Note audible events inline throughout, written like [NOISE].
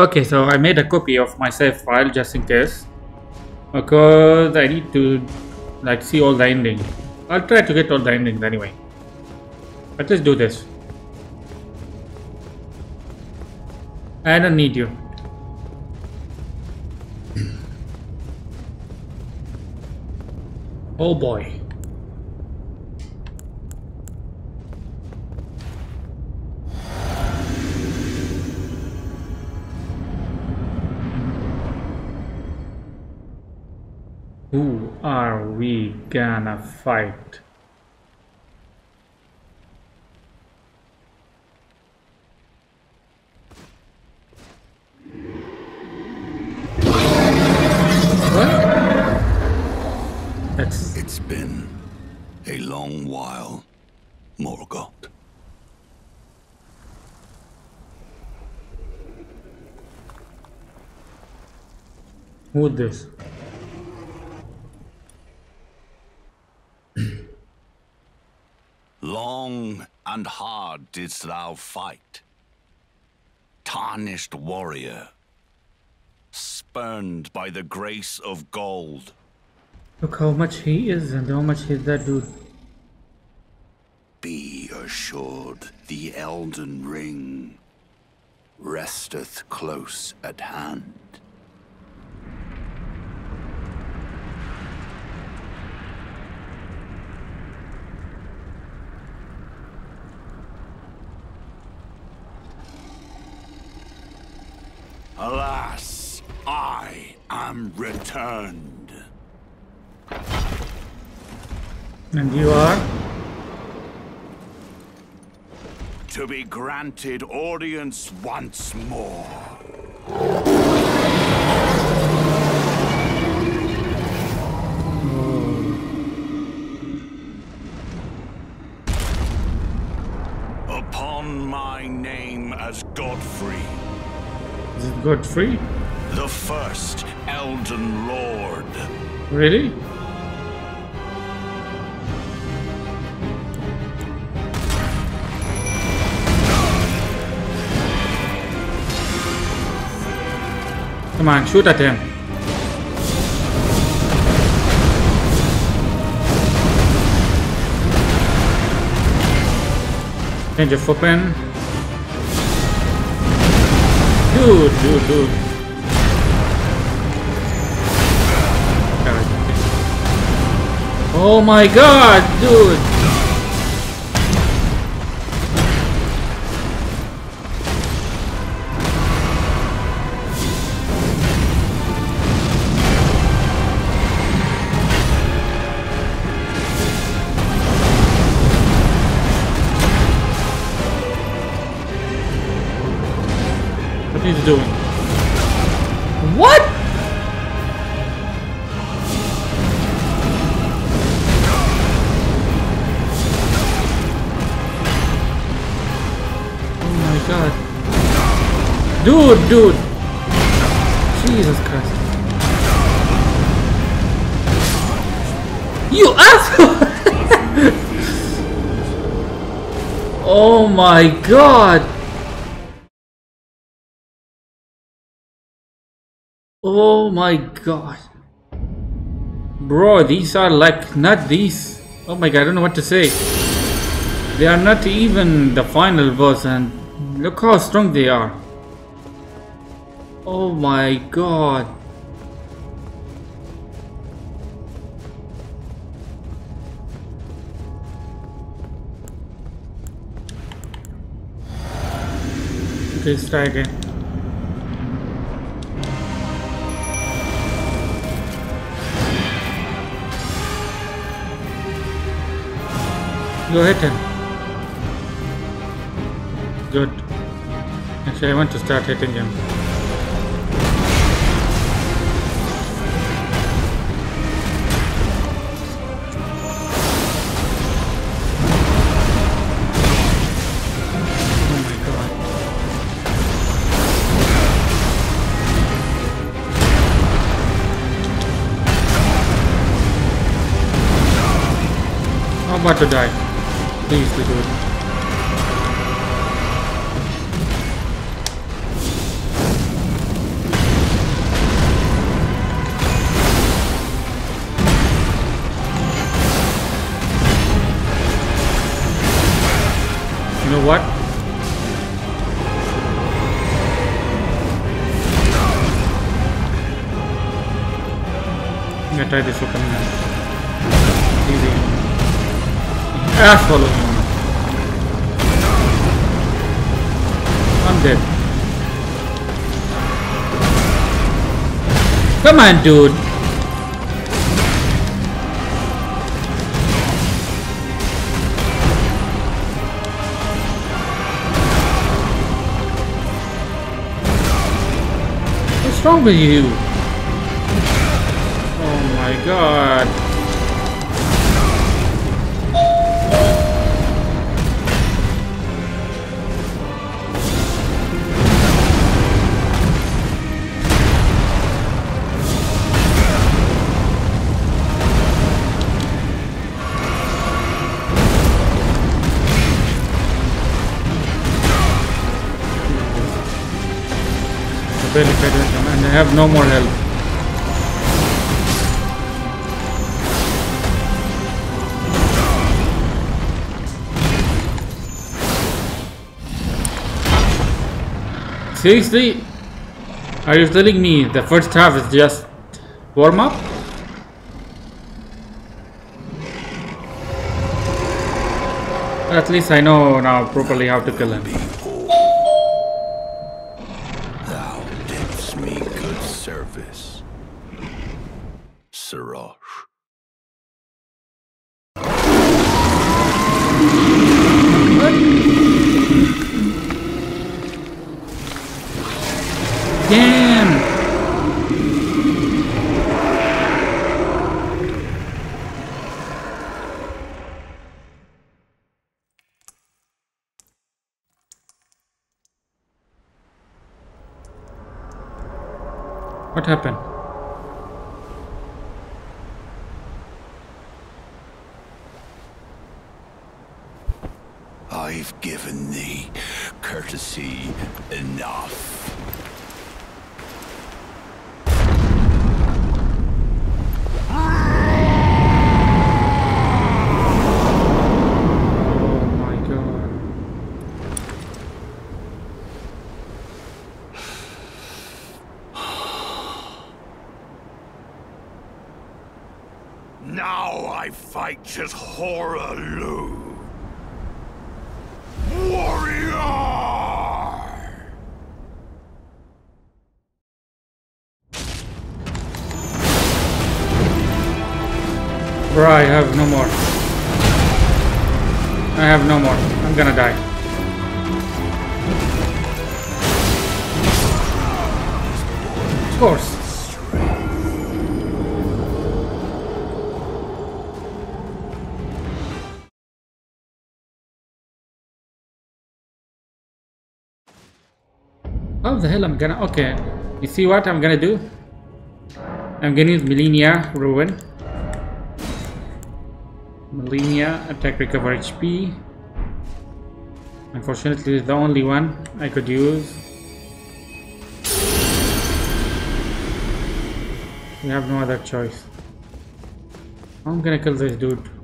Okay, so I made a copy of my save file just in case. Because I need to like see all the ending. I'll try to get all the endings anyway. But let's do this. I don't need you. Oh boy. Who are we gonna fight? What? That's It's been a long while, Morgoth. who this? [CLEARS THROAT] Long and hard didst thou fight. Tarnished warrior, spurned by the grace of gold. Look how much he is and how much is that dude. Be assured the Elden Ring resteth close at hand. Alas, I am returned. And you are? to be granted audience once more. Upon my name as Godfrey, Is it Godfrey? the first Elden Lord. Really? Come on, shoot at him. Change of weapon. Dude, dude, dude. Oh my god, dude! What is he doing? What? Dude. Jesus Christ. You asshole! [LAUGHS] oh my god. Oh my god. Bro, these are like not these. Oh my god, I don't know what to say. They are not even the final boss and look how strong they are. Oh my god. Let's try again. Go hit him. Good. Actually, I want to start hitting him. I'm about to die. Please be good. You know what? I'm gonna try this one now. Asshole. I'm dead. Come on, dude. What's wrong with you? Oh my god. I have no more health. Seriously? Are you telling me the first half is just warm up? At least I know now properly how to kill him. What course. How the hell I'm gonna... Okay. You see what I'm gonna do? I'm gonna use Malenia Rune. Malenia, attack recover HP. Unfortunately, the only one I could use. We have no other choice. I'm gonna kill this dude.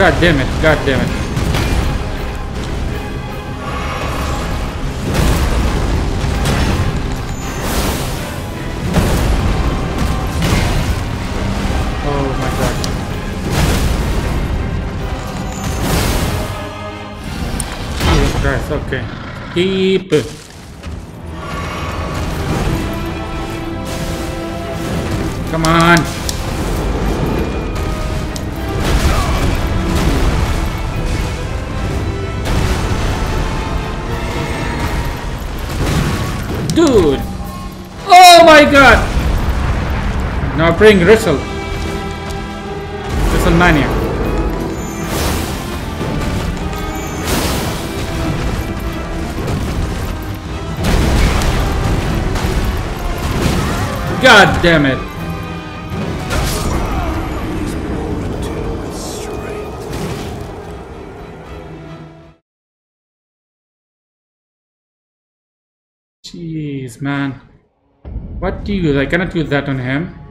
God damn it, god damn it. Oh my god. Okay. Keep Now bring Wrestle. WrestleMania. God damn it. Jeez, man. What do you use? I cannot use that on him.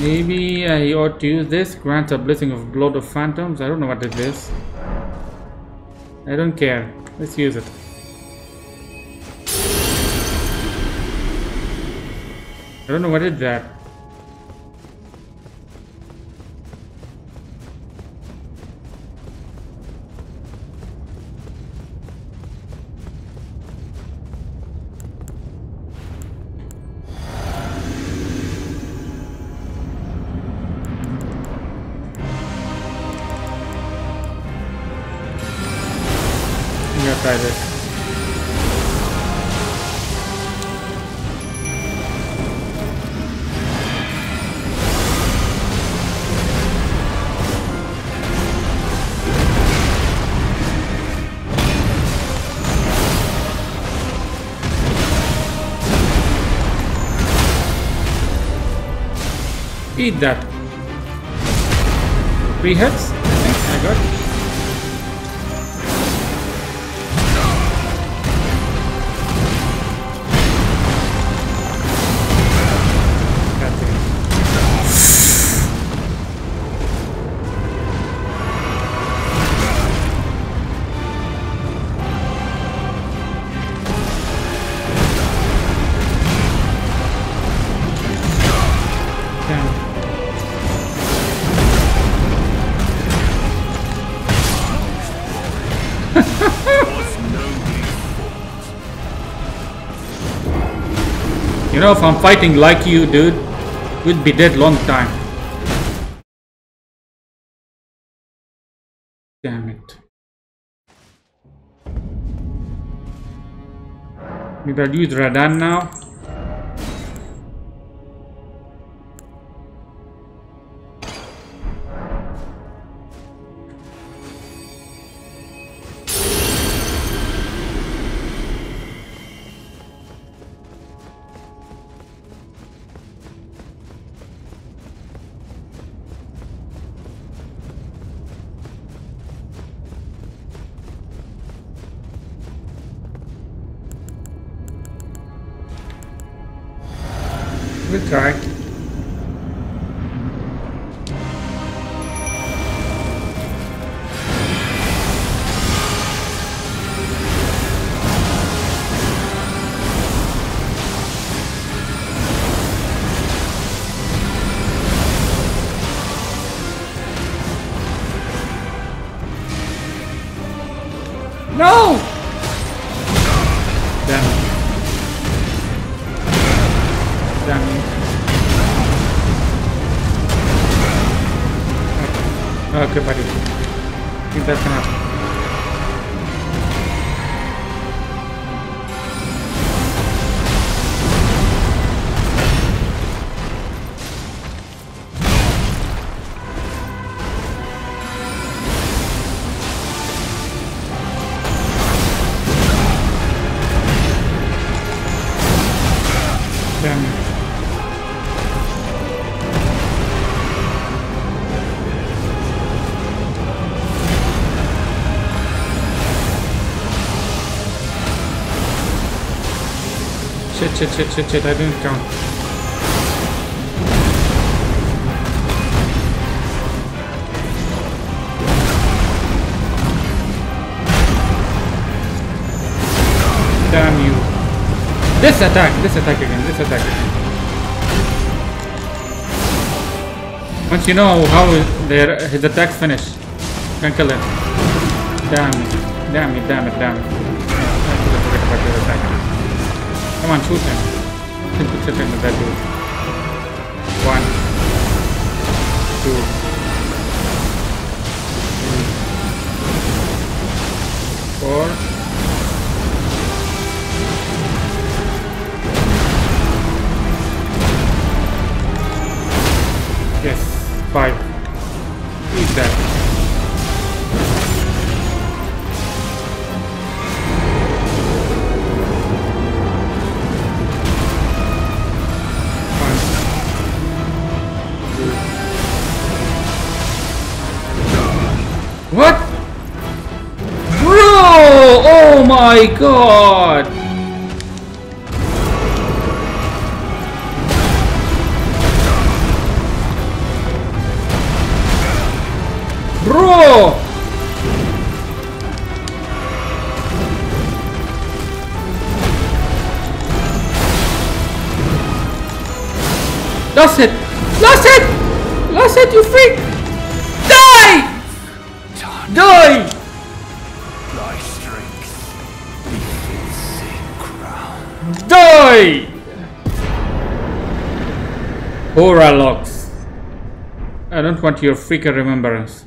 Maybe I ought to use this. Grant a blessing of blood of phantoms. I don't know what it is. I don't care. Let's use it. I don't know what is that. Eat that. Three hits? I think I got. You know, if I'm fighting like you, dude, we'd be dead long time. Damn it. Maybe I'll use Radahn now. Shit, shit, shit, shit, shit, I didn't count. Damn you. This attack, this attack again, this attack again. Once you know how their his attacks finish, you can kill him. Damn it. Damn it, damn it, damn it. Come on, shoot him. Shoot the shit into that dude. One. Two. Three. Four. Yes, five. My god! Bro! Lost it! Lost it! Lost it, you freak! Die! Die! Thy strength Die! Hoarah Loux. I don't want your freaking remembrance.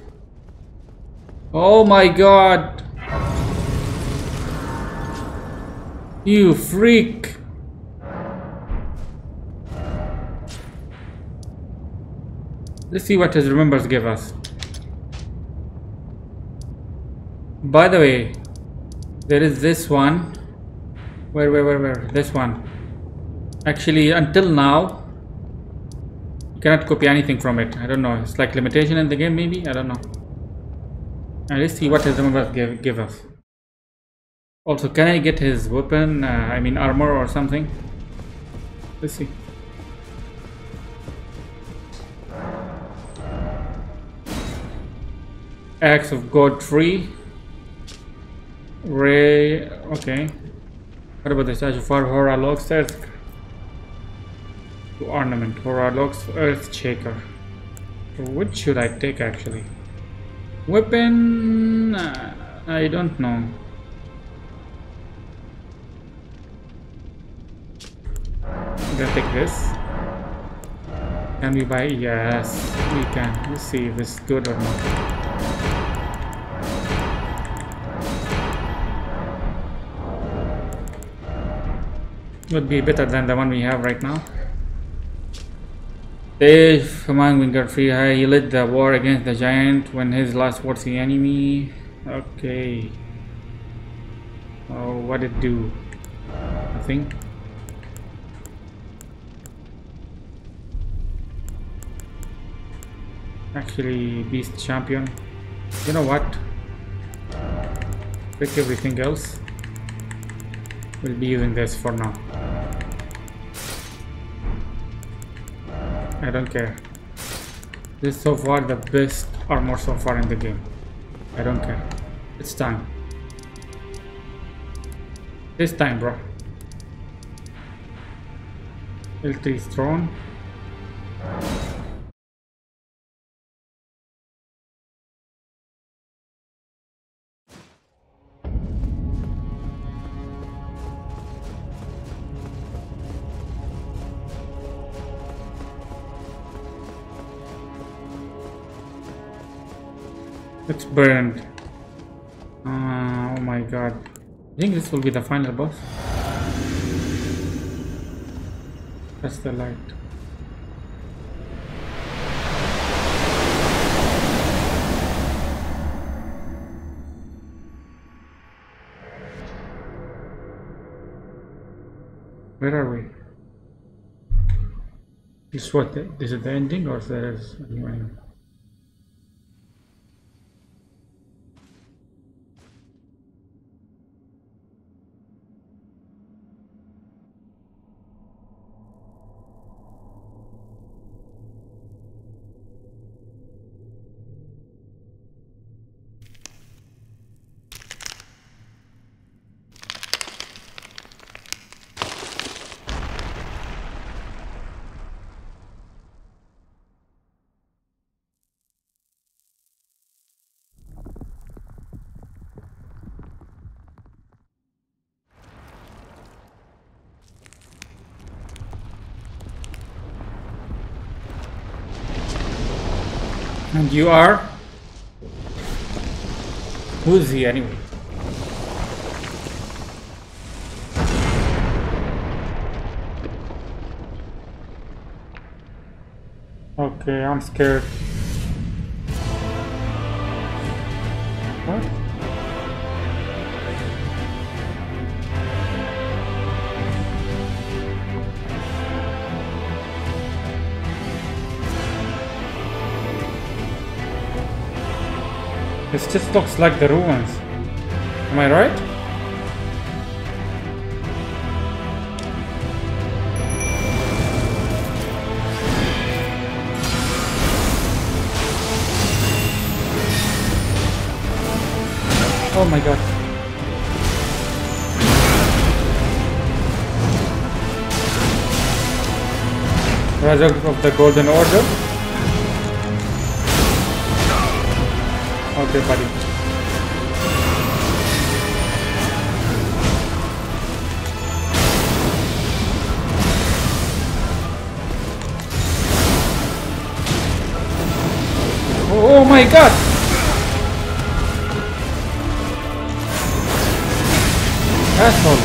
Oh my god! You freak! Let's see what his remembers give us. By the way, there is this one. Where, where, where, where? This one. Actually, until now, you cannot copy anything from it. I don't know. It's like limitation in the game, maybe? I don't know. And let's see what his remembers give, give us. Also, can I get his weapon? Uh, I mean, armor or something? Let's see. Axe of God tree. Ray. Okay. What about the statue for Hoarah Loux? There's to ornament. Hoarah Loux Earth Shaker. Which should I take actually? Weapon. I don't know. I'm gonna take this. Can we buy? Yes, we can. Let's see if it's good or not. Would be better than the one we have right now. Among Winger Free High, he led the war against the giant when his last was the enemy. Okay. Oh, what did it do? Nothing. Actually, Beast Champion. You know what? Pick everything else. We'll be using this for now. I don't care. This is so far the best armor so far in the game. I don't care. It's time. It's time, bro. L3 is. It's burned. Uh, oh my god. I think this will be the final boss. That's the light. Where are we? This what? The, is the ending or is there is And you are? Who's he anyway? Okay, I'm scared. This just looks like the ruins. Am I right? Oh my god. Raja of the Golden Order. Oh, oh my god! Asshole.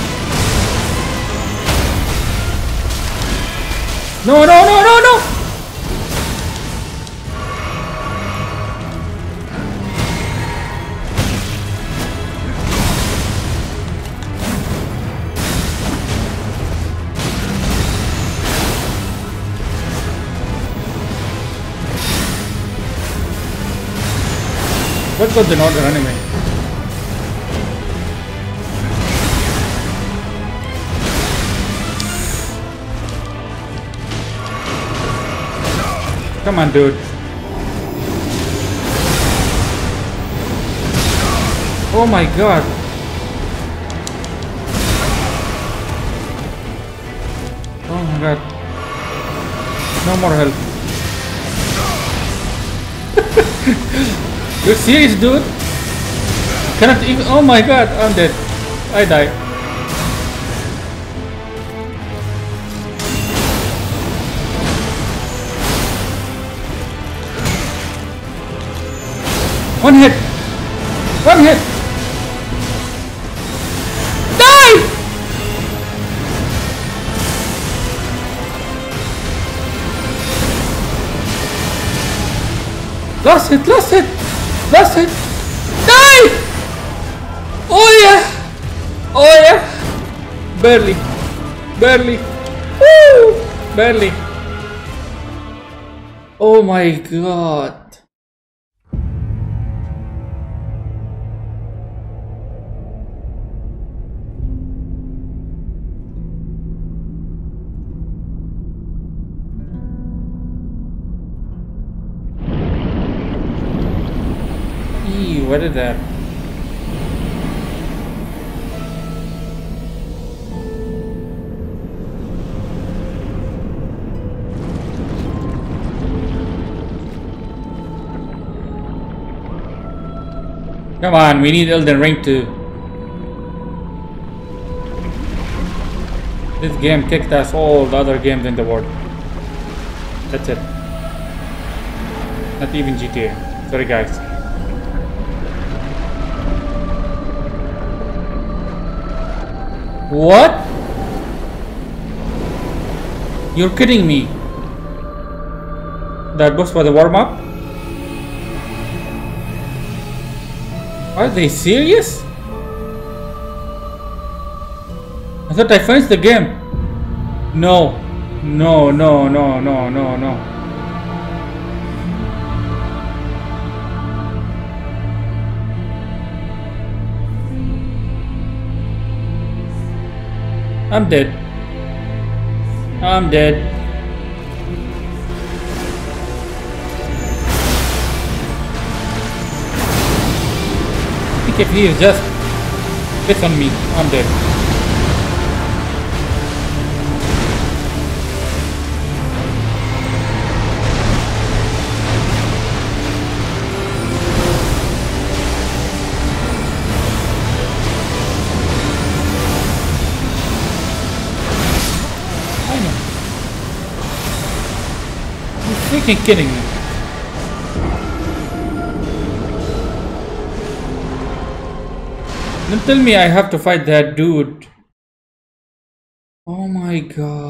No, no, no! What was the order anyway? Come on, dude. Oh my god. Oh my god. No more help. [LAUGHS] You're serious, dude? Cannot even. Oh my god, I'm dead. I die. One hit. One hit. Die! Last hit, last hit. Last hit. Die! Oh yeah! Oh yeah! Barely. Barely. Woo! Barely. Oh my god. Eee, did that? Come on, we need Elden Ring too. This game kicked ass all the other games in the world. That's it. Not even GTA. Sorry guys. What? You're kidding me. That was for the warm up? Are they serious? I thought I finished the game. No. No, no, no, no, no, no. I'm dead. I'm dead. I think if he is just piss on me, I'm dead. fucking kidding me? Don't tell me I have to fight that dude. Oh my god.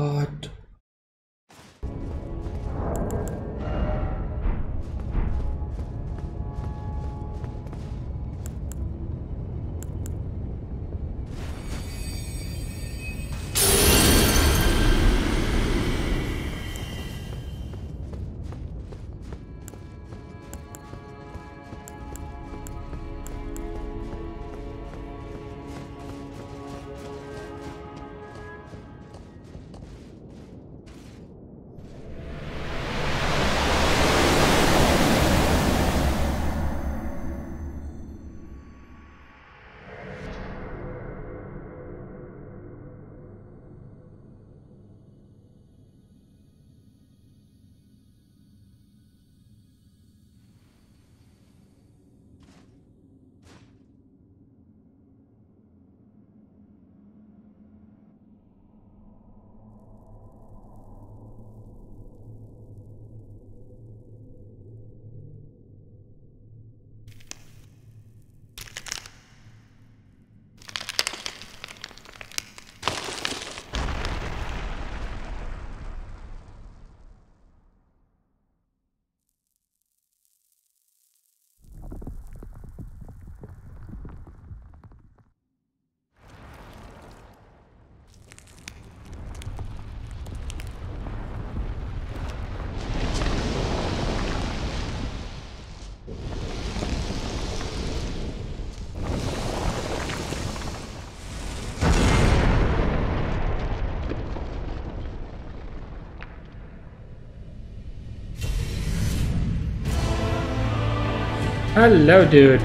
Hello, dude.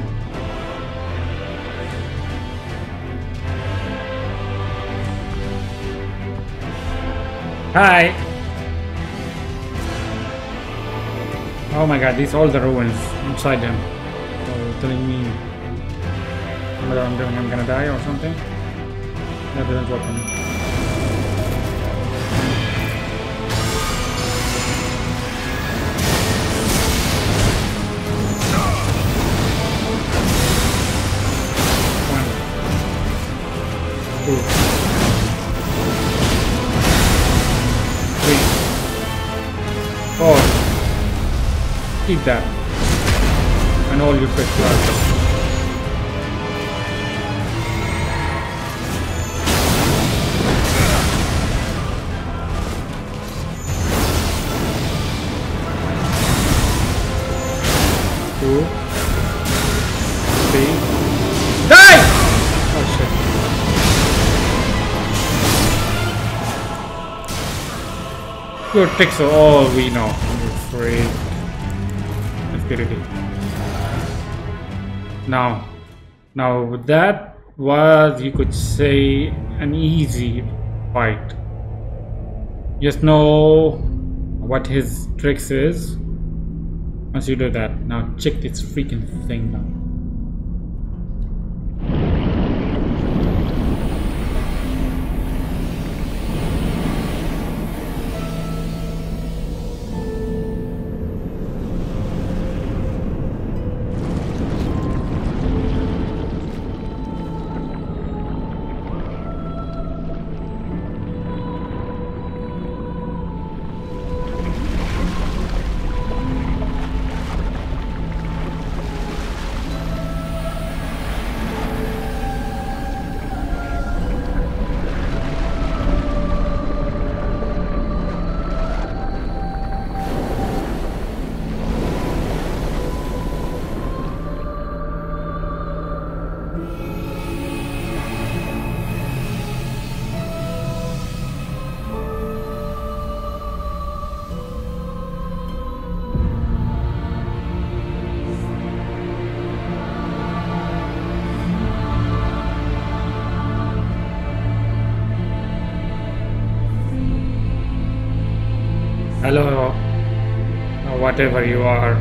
Hi. Oh my god, these all the ruins inside them. So telling me what I'm doing, I'm gonna die or something? That didn't work that. And all your fish. Two, three. Oh shit. Your tricks are all we know. I'm afraid. In. Now, now that was, you could say, an easy fight. Just know what his tricks is. Once you do that, now check this freaking thing now. Whatever you are.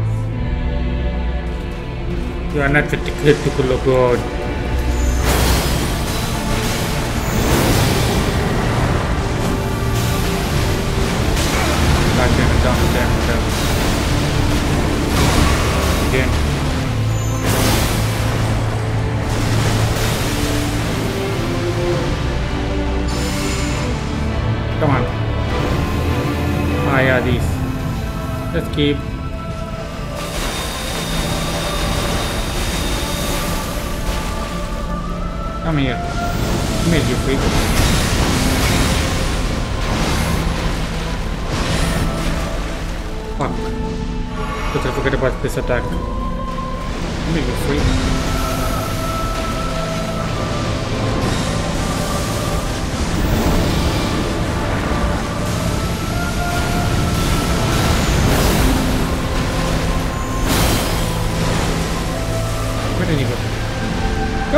You are not ticket to good. Escape. Come here. Come here, you freak. Fuck. Totally forget about this attack. Come here, you freak.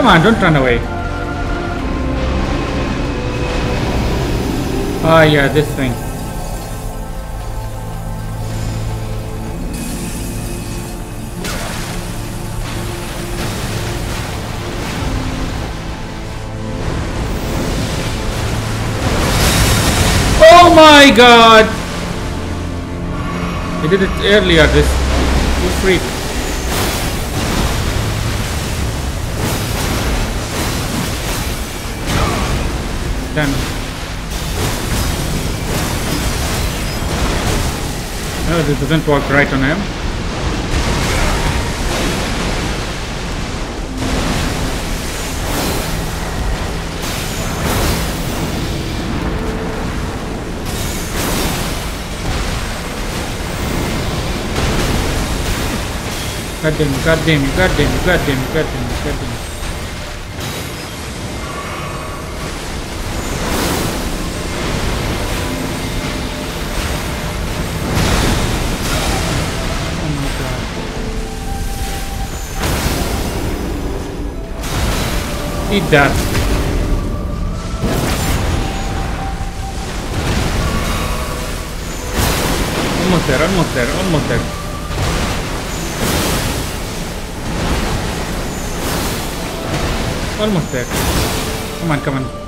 Come on, don't run away. Oh yeah, this thing. Oh my god! He did it earlier, this. You freak. Done. No, oh, this doesn't work right on him. God damn god damn god damn god damn god damn god damn Eat that. Almost there, almost there, almost there. Almost there. Come on, come on.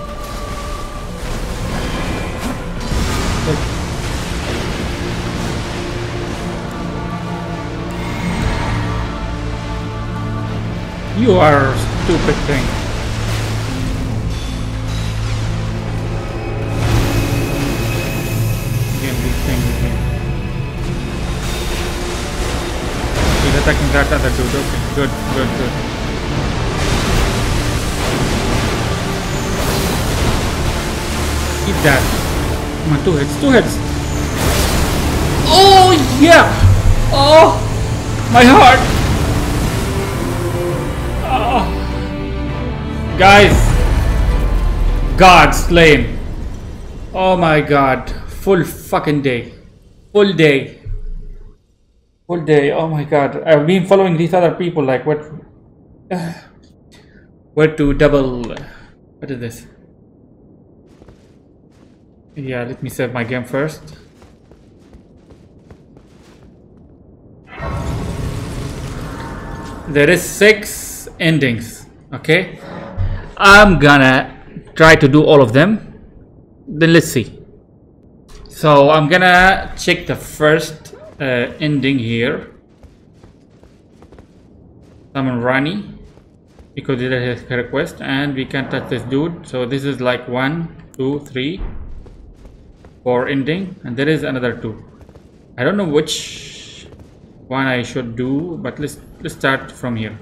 You are stupid thing. That other dude. Okay, good, good, good. Eat that. Come on, two heads, two heads. Oh, yeah! Oh, my heart. Oh. Guys, God slain. Oh my god, full fucking day. Full day. Full day, oh my god. I've been following these other people like what. [SIGHS] where to double. What is this? Yeah, let me save my game first. There is six endings. Okay, I'm gonna try to do all of them. Then let's see. So I'm gonna check the first uh, ending here. Summon Ranni because it is a request, and we can't touch this dude. So this is like one, two, three, four ending and there is another two. I don't know which one i should do but let's let's start from here.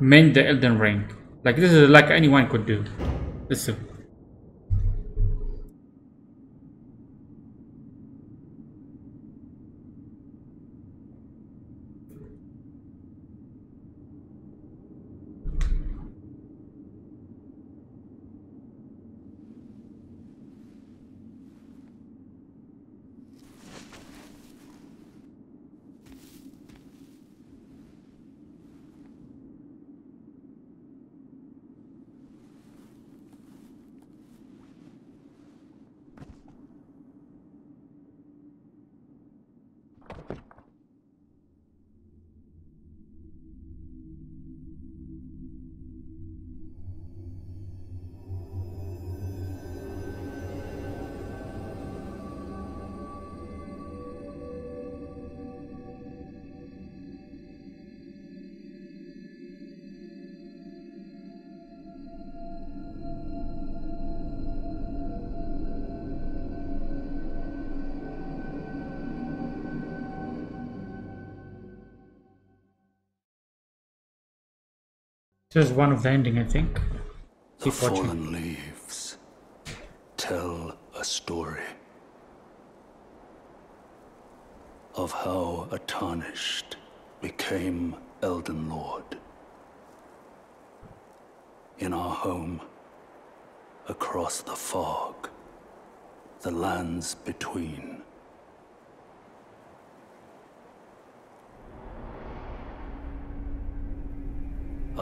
Mend the elden ring. Like this is like anyone could do. Let's see This is one of the ending, I think. The Keep watching. fallen leaves tell a story of how a tarnished became Elden Lord. In our home, across the fog, the lands between.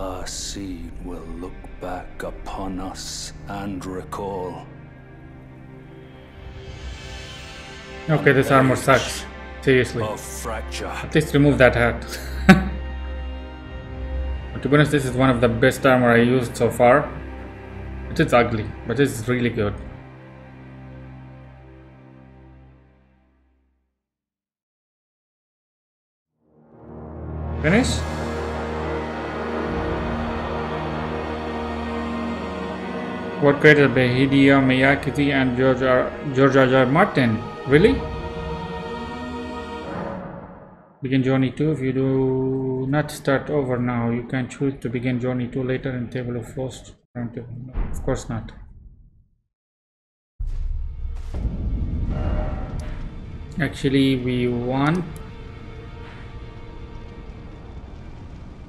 Our seed will look back upon us and recall. Okay, this armor sucks. Seriously. At least remove that hat. [LAUGHS] But to be honest, this is one of the best armor I used so far. It is ugly, but it's really good. Finish? What created by Hideo Miyake and George R. George R. R. Martin? Really? Begin journey 2. If you do not start over now, you can choose to begin journey 2 later in table of host. No, of course not. Actually, we want.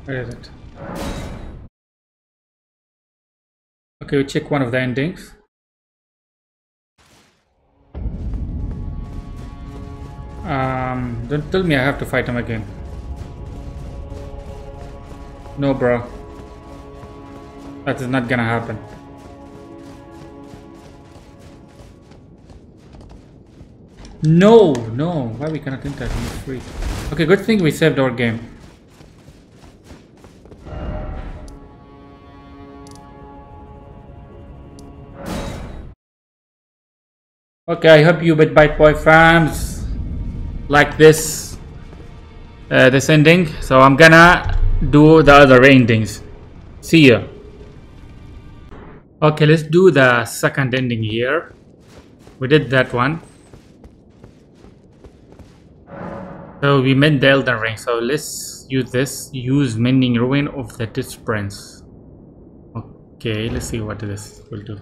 Where is it? Okay, we check one of the endings. Um, don't tell me I have to fight him again. No, bro. That is not gonna happen. No, no. Why we cannot enter? Free. Okay, good thing we saved our game. Okay, I hope you BitBytBoy fans like this uh, this ending. So I'm gonna do the other endings. See ya. Okay, let's do the second ending here. We did that one. So we made the Elden Ring. So let's use this. Use Mending Rune of the Death Prince. Okay, let's see what this will do.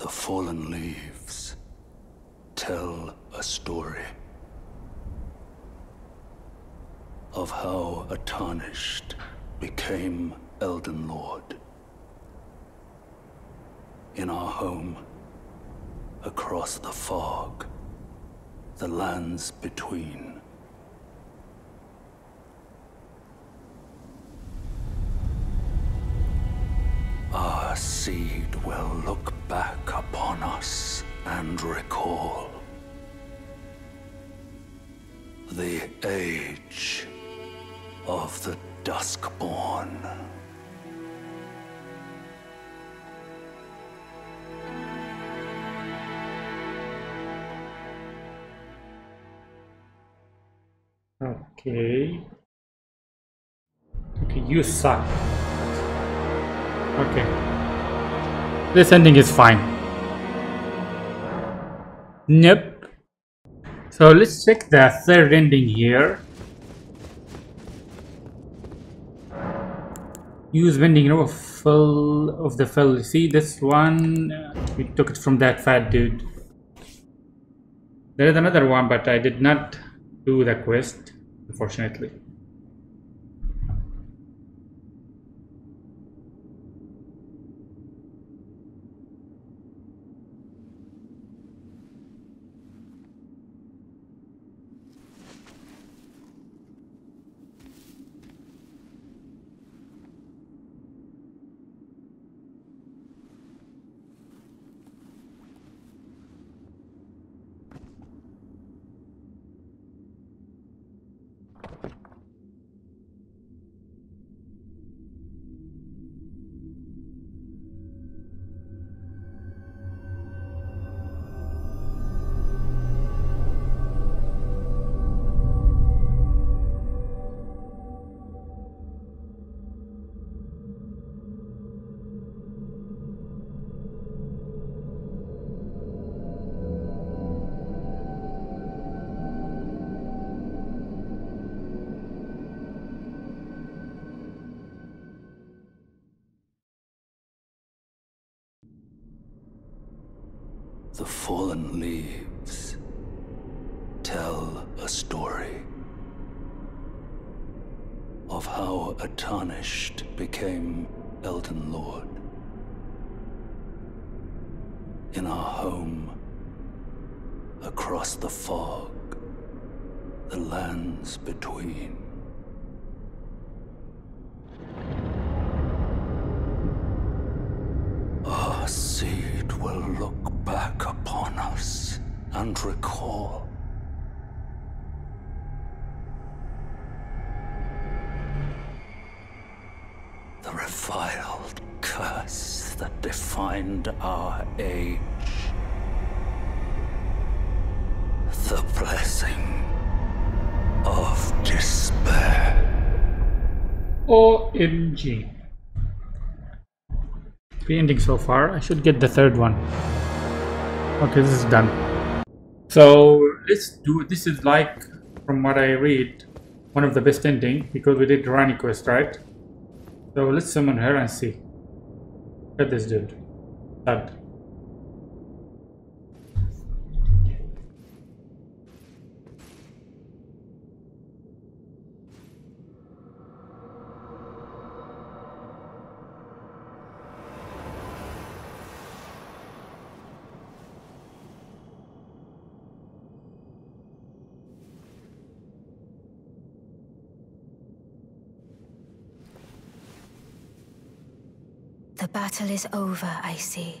The fallen leaves tell a story of how a tarnished became Elden Lord. In our home, across the fog, the lands between. You suck. Okay. This ending is fine. Nope. So let's check the third ending here. Use Mending Rune of the Fell. See this one? We took it from that fat dude. There is another one, but I did not do the quest, unfortunately. Of how a tarnished became Elden Lord. In our home, across the fog, the lands between. Our seed will look back upon us and recall. Defined our age. The blessing of despair. OMG. Three endings so far. I should get the third one. Okay, this is done. So let's do this is like from what I read, one of the best ending because we did Ranni quest, right? So let's summon her and see. Look at this dude. Sad. The battle is over, I see.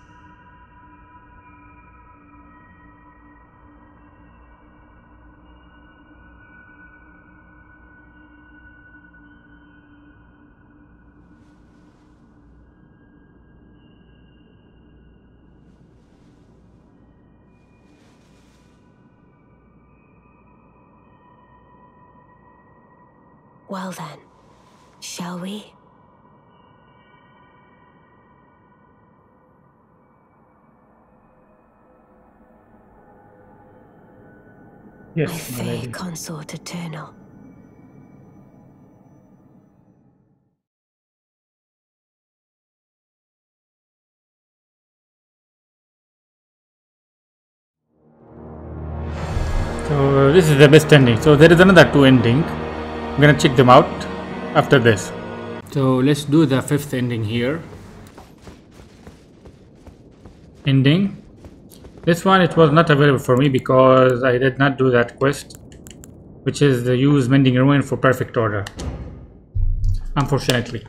Well then, shall we? Yes, my fair consort eternal. So this is the best ending. So there is another two ending. I'm gonna check them out after this. So let's do the fifth ending here. Ending. This one it was not available for me because I did not do that quest, which is the use Mending Rune for perfect order. Unfortunately.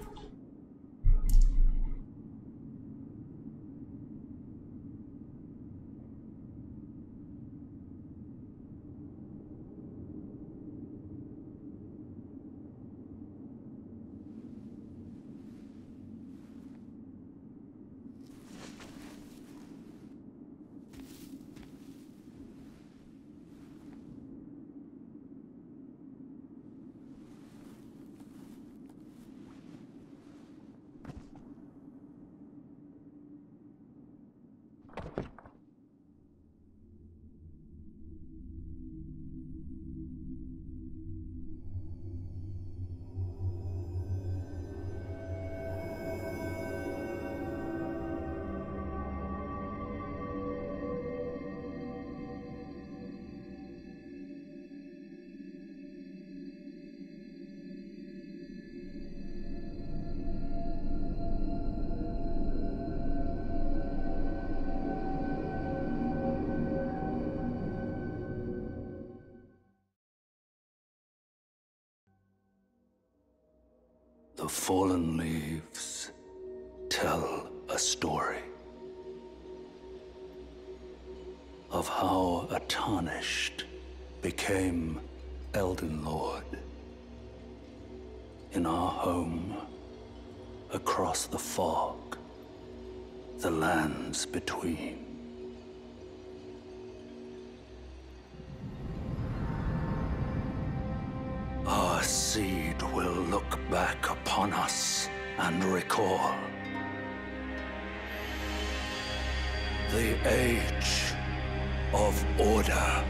The fallen leaves tell a story of how a tarnished became Elden Lord in our home across the fog, the lands between. Our seed will look back upon us and recall the age of order.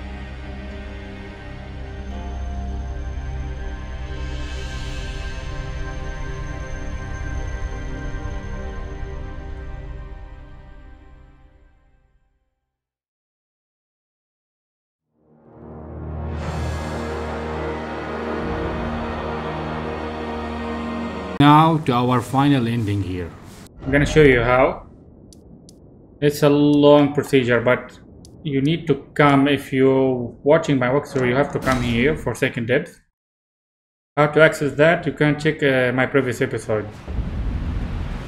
Now to our final ending here. I'm gonna show you how. It's a long procedure, but you need to come if you're watching my walkthrough. You have to come here for second depth. How to access that? You can check uh, my previous episode.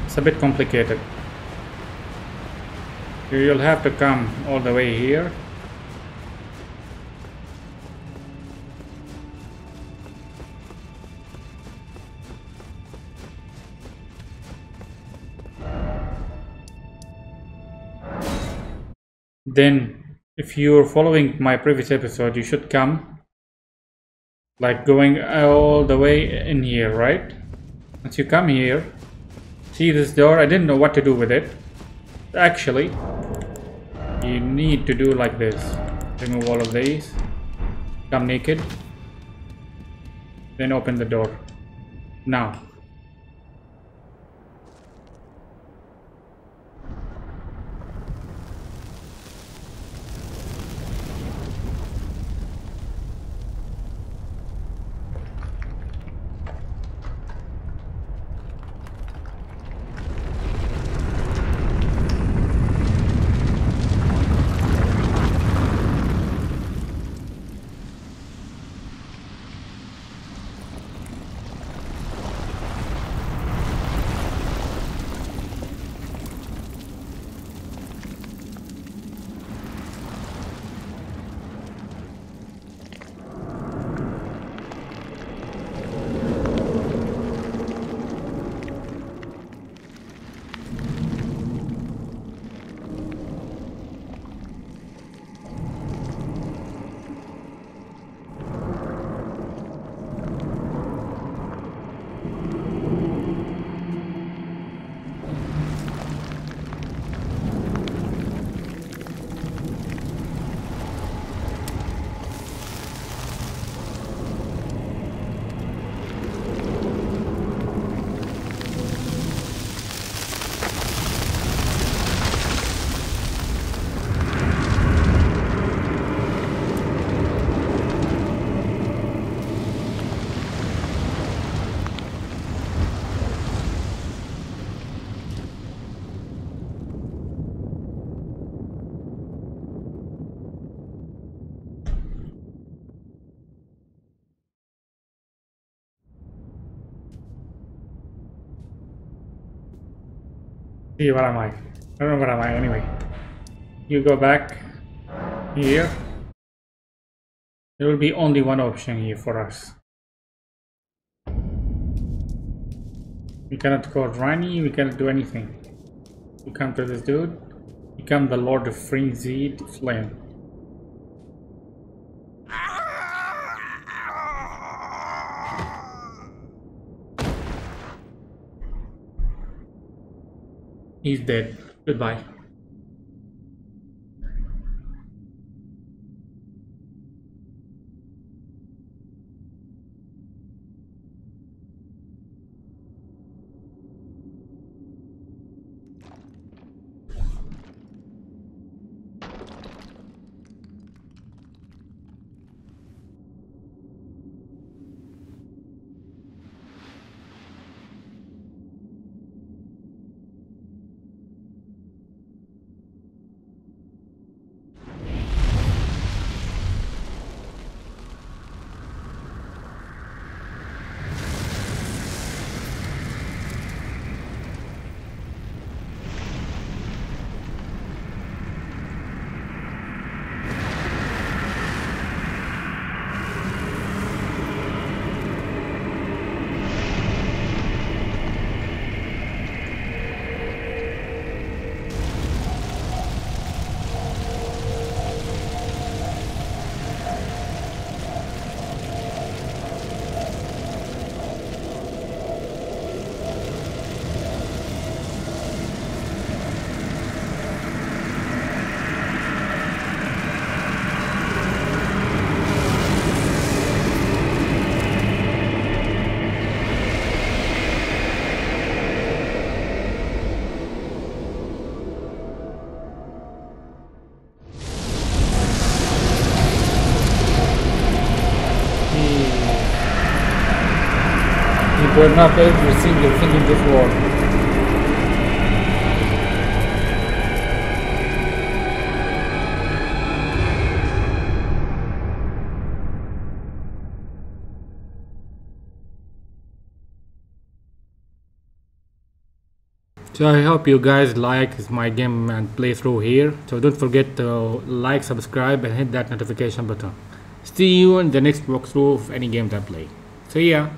It's a bit complicated. You'll have to come all the way here. Then if you're following my previous episode you should come like going all the way in here right? Once you come here see this door I didn't know what to do with it. Actually you need to do like this. Remove all of these. Come naked. Then open the door. Now See, where am I? I don't know where am I anyway. You go back here. There will be only one option here for us. We cannot call Ranni, we cannot do anything. We come to this dude. Become the Lord of Frenzied Flame. He's dead. Goodbye. Burned up every single thing in this world. So I hope you guys like my game and playthrough here. So don't forget to like, subscribe and hit that notification button. See you in the next walkthrough of any games I play. See ya!